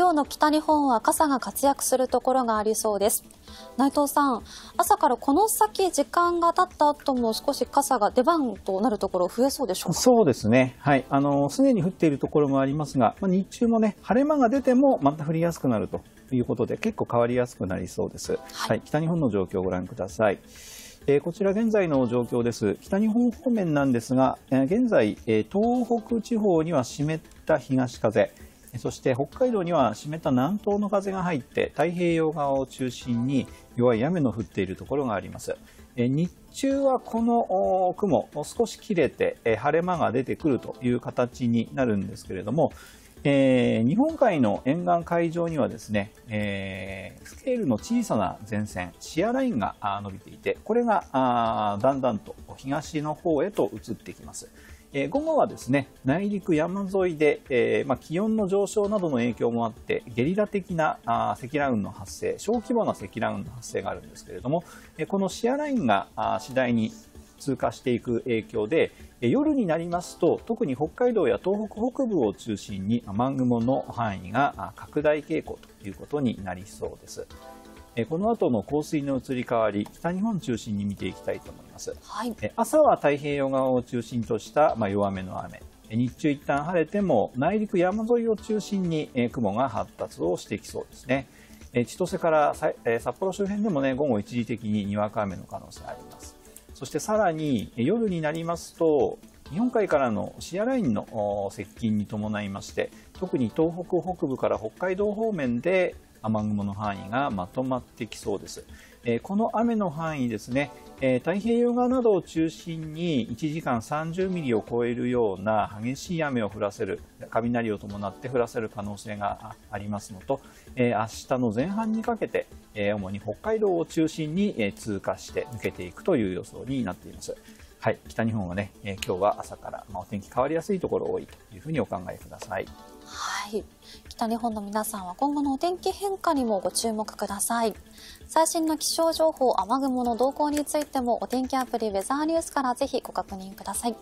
今日の北日本は傘が活躍するところがありそうです。内藤さん朝からこの先時間が経った後も少し傘が出番となるところ増えそうでしょうか？そうですね。はい。あのすでに降っているところもありますが、まあ、日中もね晴れ間が出てもまた降りやすくなるということで結構変わりやすくなりそうです、はい、はい、北日本の状況をご覧ください。えー、こちら現在の状況です。北日本方面なんですが、えー、現在、えー、東北地方には湿った東風、そして北海道には湿った南東の風が入って太平洋側を中心に弱い雨の降っているところがあります。日中はこの雲少し切れて晴れ間が出てくるという形になるんですけれども、えー、日本海の沿岸海上にはですね、えー、スケールの小さな前線シアラインが伸びていてこれがだんだんと東の方へと移ってきます。えー、午後はですね内陸山沿いで、えーまあ、気温の上昇などの影響もあってゲリラ的なあ積乱雲の発生小規模な積乱雲の発生があるんですけれども、えー、このシアラインがあ次第に通過していく影響で夜になりますと特に北海道や東北北部を中心に雨雲の範囲が拡大傾向ということになりそうです。この後の降水の移り変わり北日本中心に見ていきたいと思います、はい、朝は太平洋側を中心とした弱めの雨。日中一旦晴れても内陸山沿いを中心に雲が発達をしてきそうですね。千歳から札幌周辺でもね午後一時的ににわか雨の可能性あります。そしてさらに夜になりますと日本海からのシアラインの接近に伴いまして特に東北北部から北海道方面で雨雲の範囲がまとまってきそうです。えこの雨の範囲ですね、え太平洋側などを中心に1時間30ミリを超えるような激しい雨を降らせる雷を伴って降らせる可能性がありますのと、え明日の前半にかけて、え主に北海道を中心に、え通過して抜けていくという予想になっています。はい、北日本はね、え今日は朝から、まあお天気変わりやすいところ多いというふうにお考えください。はい。北日本の皆さんは今後のお天気変化にもご注目ください。最新の気象情報、雨雲の動向についてもお天気アプリウェザーニュースからぜひご確認ください。